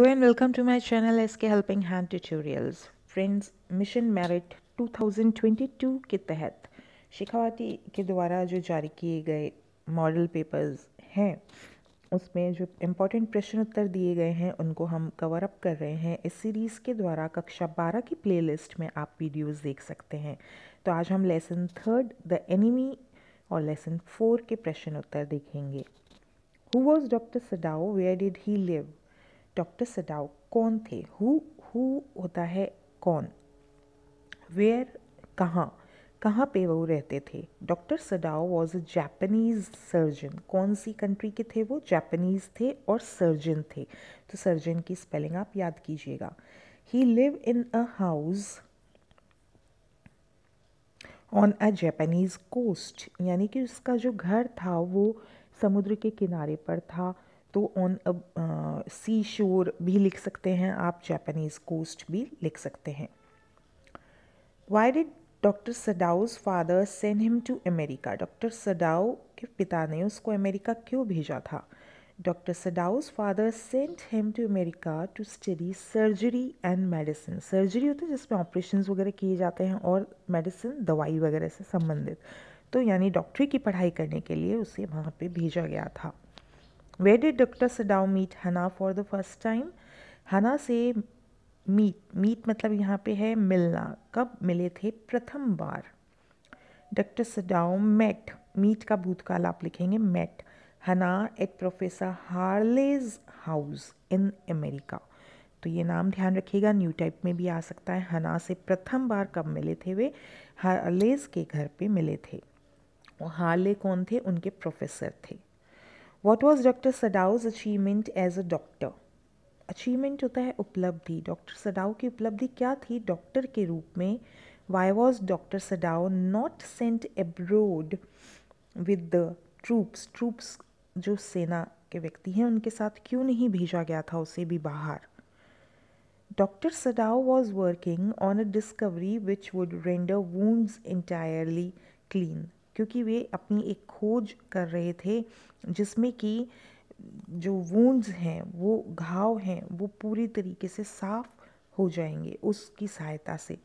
Hello and welcome to my channel SK Helping Hand Tutorials. Friends mission merit 2022 के तहत शिखावती के द्वारा जो जारी किए गए मॉडल पेपर्स हैं, उसमें जो इम्पोर्टेंट प्रश्न उत्तर दिए गए हैं, उनको हम कवर अप कर रहे हैं। इस सीरीज़ के द्वारा कक्षा 12 की प्लेलिस्ट में आप वीडियोस देख सकते हैं। तो आज हम लेसन थर्ड द एनिमी और लेसन फोर के प्रश्न उत्तर देखेंगे। Who was doctor Sadao where did he live doctor Sadao कौन थे? हु हु होता है कौन? वेयर कहाँ? कहाँ पे वो रहते थे? Doctor Sadao was a Japanese surgeon कौन सी कंट्री के थे वो? जापानीज थे और सर्जन थे। तो सर्जन की स्पेलिंग आप याद कीजिएगा। He live in a house on a Japanese coast यानी कि उसका जो घर था वो समुद्र के किनारे पर था। तो ऑन सी शोर भी लिख सकते हैं, आप जापानीज कोस्ट भी लिख सकते हैं। Why did doctor Sadao's father send him to America doctor Sadao के पिता ने उसको अमेरिका क्यों भेजा था? Doctor Sadao's father sent him to America to study surgery and medicine surgery होती है जिसमें ऑपरेशन वगैरह किए जाते हैं और मेडिसिन दवाई वगैरह से संबंधित। तो यानी डॉक्टरी की पढ़ाई करने के लिए उसे वहाँ पे भेजा गया था। When did doctor Sadao meet Hana for the first time Hana से मीट मीट मतलब यहाँ पे है मिलना। कब मिले थे? प्रथम बार। डॉक्टर सडाउ मेट मीट का भूतकाल आप लिखेंगे met Hana at professor Harley's house in America तो ये नाम ध्यान रखिएगा न्यू टाइप में भी आ सकता है। हना से प्रथम बार कब मिले थे वे? हार्लेज के घर पे मिले थे। और हार्ले कौन थे? उनके प्रोफेसर थे। What was doctor Sadao's achievement as a doctor achievement होता है उपलब्धि। डॉक्टर सडाउ की उपलब्धि क्या थी? डॉक्टर के रूप में why was doctor Sadao not sent abroad with the troops troops जो सेना के व्यक्ति हैं, उनके साथ क्यों नहीं भेजा गया था उसे भी बाहर? Doctor Sadao was working on a discovery which would render wounds entirely clean क्योंकि वे अपनी एक खोज कर रहे थे जिसमें कि जो वूंड्स हैं, वो घाव हैं, वो पूरी तरीके से साफ़ हो जाएँगे उसकी सहायता से।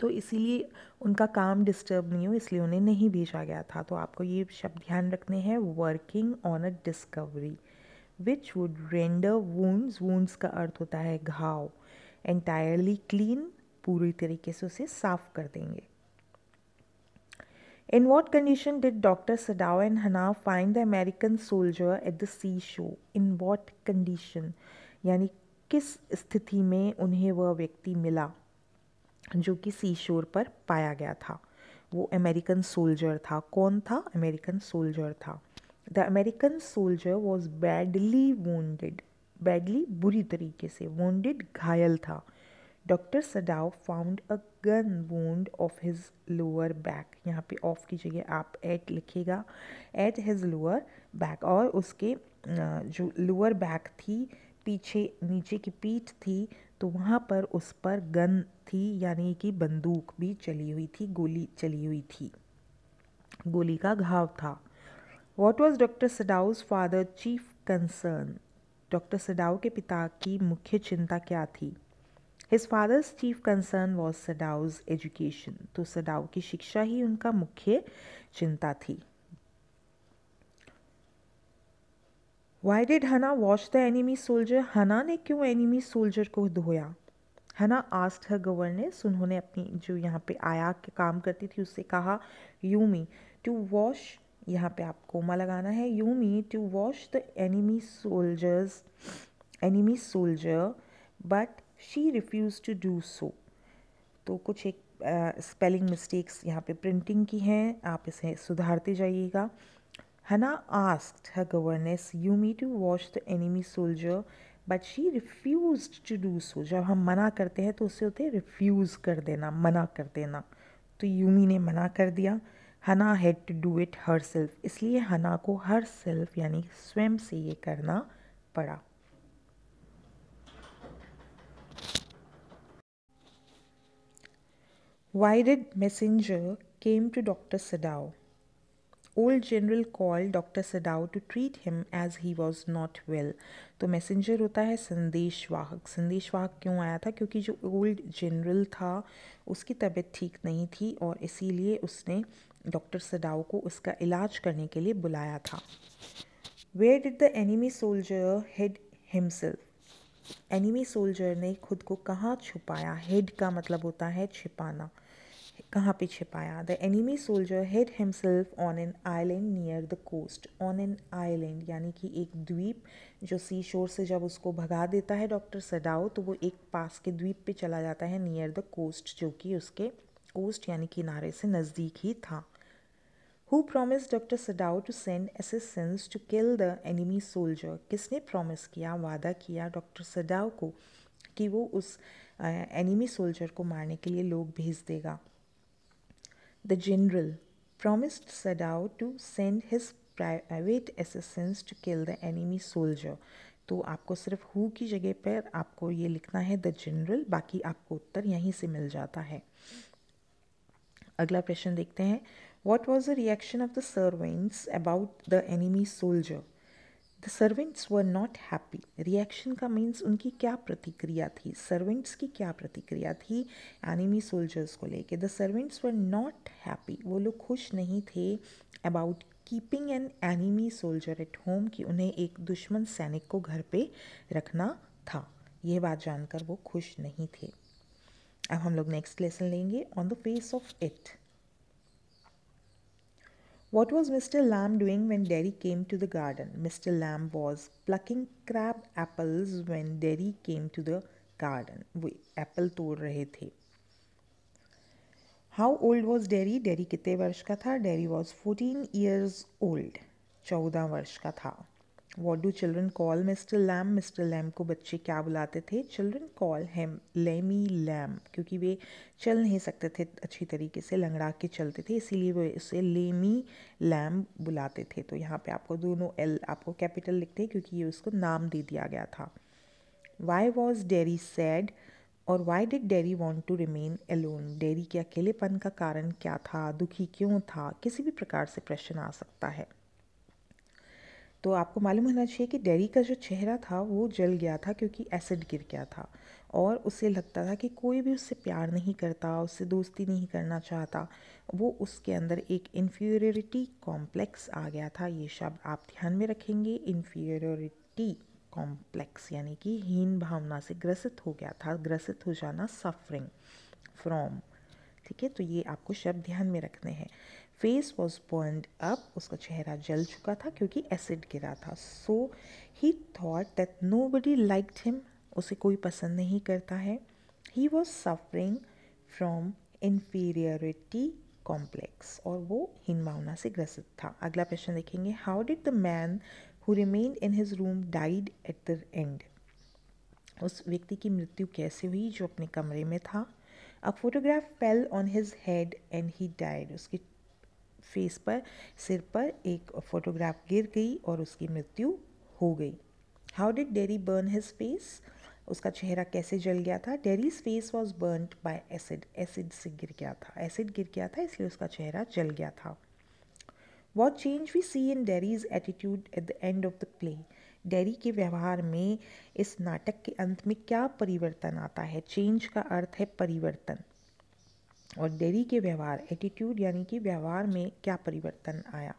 तो इसीलिए उनका काम डिस्टर्ब नहीं हो, इसलिए उन्हें नहीं भेजा गया था। तो आपको ये शब्द ध्यान रखने हैं working on a discovery which would render wounds wounds का अर्थ होता है घाव एंटायरली क्लीन पूरी तरीके से उसे साफ़ कर देंगे। In what condition did Dr. Sadao and Hana find the American soldier at the seashore? In what condition? यानी किस स्थिति में उन्हें वह व्यक्ति मिला जो कि सी शोर पर पाया गया था वो अमेरिकन सोल्जर था कौन था अमेरिकन सोल्जर था the American soldier was badly wounded badly बुरी तरीके से वोंडेड घायल था doctor Sadao found a gun wound of his lower back यहाँ पे ऑफ़ की जगह आप एट लिखेगा एट हिज लोअर बैक और उसके जो लोअर बैक थी, पीछे, नीचे की पीठ थी तो वहाँ पर उस पर गन थी, यानी कि बंदूक भी चली हुई थी, गोली चली हुई थी। गोली का घाव था। What was doctor Sadao's father chief concern doctor Sadao के पिता की मुख्य चिंता क्या थी? His father's chief concern was Sadao's education तो सडाउ की शिक्षा ही उनका मुख्य चिंता थी। Why did Hana watch the enemy soldier Hana ने क्यों एनिमी सोल्जर को धोया? हना आस्ट हर गवर्नेंस उन्होंने अपनी जो यहाँ पे आया के काम करती थी, उससे कहा यू मी टू वॉश यहाँ पे आप कोमा लगाना है। Yumi to wash the enemy soldiers enemy soldier but she refuse to do so तो कुछ एक स्पेलिंग मिस्टेक्स यहाँ पे प्रिंटिंग की हैं। आप इसे सुधारते जाइएगा। Hana asked her governess Yumi to watch the enemy soldier but she refuse to do so जब हम मना करते हैं तो उससे होते हैं रिफ्यूज़ कर देना, मना कर देना. तो यूमी ने मना कर दिया। Hana had to do it herself इसलिए हना को हर सेल्फ यानी स्वयं से ये करना पड़ा। Why did messenger came to Dr. Sadao? Old general call doctor Sadao to treat him as he was not well तो मैसेंजर होता है संदेशवाहक संदेशवाहक क्यों आया था क्योंकि जो ओल्ड जनरल था, उसकी तबीयत ठीक नहीं थी और इसीलिए उसने डॉक्टर सडाओ को उसका इलाज करने के लिए बुलाया था where did the enemy soldier hide himself enemy soldier ने खुद को कहाँ छुपाया? हेड का मतलब होता है छिपाना। कहाँ पे छिपाया? The enemy soldier hide himself on an island near the coast on an island यानी कि एक द्वीप, जो सी शोर से जब उसको भगा देता है डॉक्टर सडाओ तो वो एक पास के द्वीप पे चला जाता है नियर द कोस्ट जो कि उसके कोस्ट यानी किनारे से नज़दीक ही था। Who promise doctor Sadao to send assistance to kill the enemy soldier किसने प्रॉमिस किया, वादा किया डॉक्टर सडाओ को कि वो उस एनिमी सोल्जर को मारने के लिए लोग भेज देगा? The general promised Sadao to send his private assistants to kill the enemy soldier. तो आपको सिर्फ़ हु की जगह पर आपको ये लिखना है द जनरल बाकी आपको उत्तर यहीं से मिल जाता है। अगला प्रश्न देखते हैं। What was the reaction of the servants about the enemy soldier the servants were not happy reaction का मीन्स उनकी क्या प्रतिक्रिया थी? सर्वेंट्स की क्या प्रतिक्रिया थी एनिमी सोल्जर्स को लेके? The servants were not happy वो लोग खुश नहीं थे about keeping an enemy soldier at home कि उन्हें एक दुश्मन सैनिक को घर पे रखना था। यह बात जानकर वो खुश नहीं थे। अब हम लोग नेक्स्ट लेसन लेंगे on the face of it What was Mr. Lamb doing when Derry came to the garden? Mr. Lamb was plucking crab apples when Derry came to the garden. वो एप्पल तोड़ रहे थे how old was Derry Derry कितने वर्ष का था Derry was fourteen years old चौदह वर्ष का था what do children call mister Lamb mister Lamb को बच्चे क्या बुलाते थे? Children call him Lamey Lamb क्योंकि वे चल नहीं सकते थे अच्छी तरीके से, लंगड़ा के चलते थे, इसीलिए वो इसे लेमी लैम बुलाते थे। तो यहाँ पे आपको दोनों एल आपको कैपिटल लिखते हैं, क्योंकि ये उसको नाम दे दिया गया था। वाई वॉज़ डेरी सैड और why did Derry want to remain alone Derry के अकेलेपन का कारण क्या था? दुखी क्यों था? किसी भी प्रकार से प्रश्न आ सकता है। तो आपको मालूम होना चाहिए कि डेरी का जो चेहरा था, वो जल गया था क्योंकि एसिड गिर गया था। और उसे लगता था कि कोई भी उससे प्यार नहीं करता, उससे दोस्ती नहीं करना चाहता। वो उसके अंदर एक इन्फीरियरिटी कॉम्प्लेक्स आ गया था। ये शब्द आप ध्यान में रखेंगे। इन्फीरियरिटी कॉम्प्लेक्स यानी कि हीन भावना से ग्रसित हो गया था, ग्रसित हो जाना सफरिंग फ्रॉम ठीक है? तो ये आपको शब्द ध्यान में रखने हैं। फेस वॉज़ बर्नड अप, उसका चेहरा जल चुका था क्योंकि एसिड गिरा था। So he thought that nobody like him उसे कोई पसंद नहीं करता है। He was suffering from inferiority complex और वो हीन भावना से ग्रसित था। अगला प्रश्न देखेंगे how did the man who remain in his room died at the end उस व्यक्ति की मृत्यु कैसे हुई जो अपने कमरे में था? A photograph fell on his head and he died उसकी फेस पर, सिर पर एक फोटोग्राफ गिर गई और उसकी मृत्यु हो गई। How did Derry burn his face उसका चेहरा कैसे जल गया था? Derry's face was burn by acid acid से गिर गया था। एसिड गिर गया था, इसलिए उसका चेहरा जल गया था। What change we see in Derry's attitude at the end of the play Derry के व्यवहार में इस नाटक के अंत में क्या परिवर्तन आता है? चेंज का अर्थ है परिवर्तन। और डेरी के व्यवहार एटीट्यूड यानी कि व्यवहार में क्या परिवर्तन आया?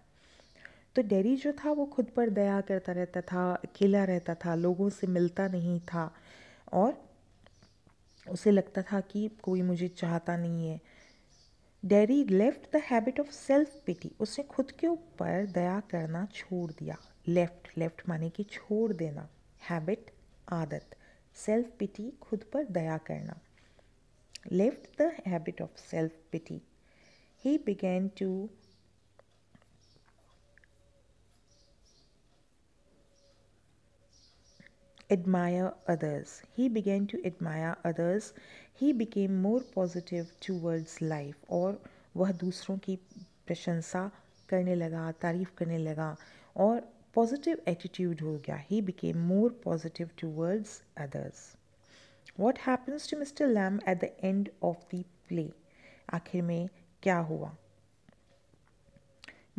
तो डेरी जो था, वो खुद पर दया करता रहता था, अकेला रहता था, लोगों से मिलता नहीं था और उसे लगता था कि कोई मुझे चाहता नहीं है। Derry left the habit of self pity उसने खुद के ऊपर दया करना छोड़ दिया। लेफ़्ट लेफ़्ट माने कि छोड़ देना। हैबिट आदत सेल्फ पिटी खुद पर दया करना। left the habit of self pity. He began to admire others. He began to admire others. He became more positive towards life और वह दूसरों की प्रशंसा करने लगा तारीफ करने लगा और पॉजिटिव एटीट्यूड हो गया he became more positive towards others What happens to mister Lamb at the end of the play आखिर में क्या हुआ?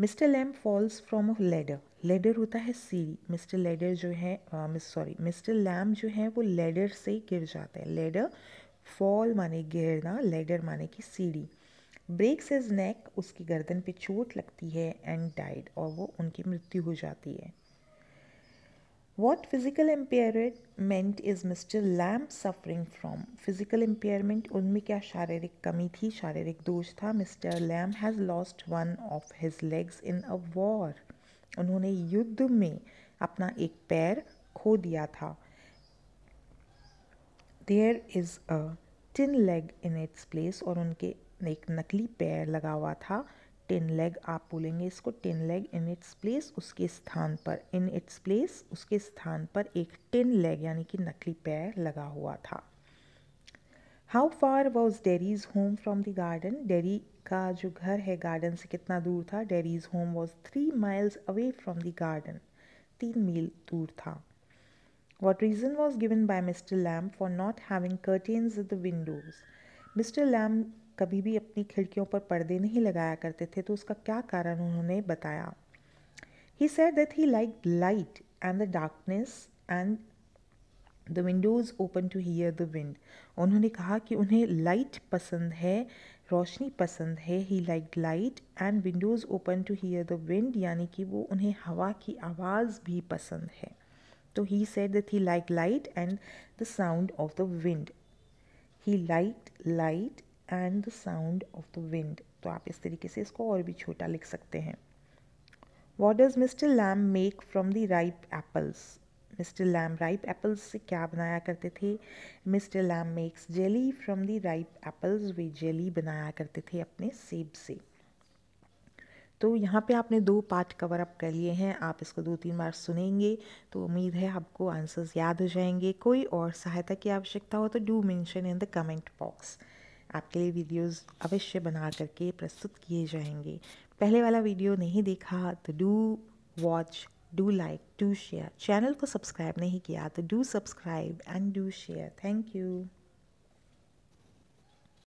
Mister Lamb falls from a ladder ladder होता है सीढ़ी. मिस्टर लेडर जो है मिस सॉरी मिस्टर लैम जो है वो लेडर से गिर जाता है. लेडर फॉल माने गिरना लेडर माने की सीढ़ी. ब्रेक्स इज़ नेक उसकी गर्दन पे चोट लगती है एंड डाइड और वो उनकी मृत्यु हो जाती है. What physical impairment is Mr. Lamb suffering from? Physical impairment उनमें क्या शारीरिक कमी थी शारीरिक दोष था Mr. Lamb has lost one of his legs in a war. उन्होंने युद्ध में अपना एक पैर खो दिया था There is a tin leg in its place और उनके एक नकली पैर लगा हुआ था टिन लेग, आप बोलेंगे इसको tin leg in its place, उसके स्थान पर, इन इट्स प्लेस, उसके स्थान पर एक टिन लेग, यानी कि नकली पैर लगा हुआ था। How far was Derry's home from the garden Derry का जो घर है गार्डन से कितना दूर था? Derry's home was three miles away from the garden तीन मील दूर था। What reason was given by mister Lamb for not having curtains the windows mister Lamb कभी भी अपनी खिड़कियों पर पर्दे नहीं लगाया करते थे तो उसका क्या कारण उन्होंने बताया? He said that he like light and the darkness and the windows open to hear the wind उन्होंने कहा कि उन्हें लाइट पसंद है, रोशनी पसंद है। He like light and windows open to hear the wind यानी कि वो उन्हें हवा की आवाज़ भी पसंद है। तो he said that he like light and the sound of the wind he like light and the sound of the wind तो आप इस तरीके से इसको और भी छोटा लिख सकते हैं। What does mister Lamb make from the ripe apples mister Lamb ripe apples से क्या बनाया करते थे? Mister Lamb makes jelly from the ripe apples way jelly बनाया करते थे अपने सेब से। तो यहाँ पे आपने दो पार्ट कवर अप कर लिए हैं। आप इसको दो तीन बार सुनेंगे तो उम्मीद है आपको आंसर्स याद हो जाएँगे। कोई और सहायता की आवश्यकता हो तो do mention in the comment box आपके लिए वीडियोस अवश्य बना करके प्रस्तुत किए जाएँगे। पहले वाला वीडियो नहीं देखा तो do watch do like do share channel को सब्सक्राइब नहीं किया तो do subscribe and do share thank you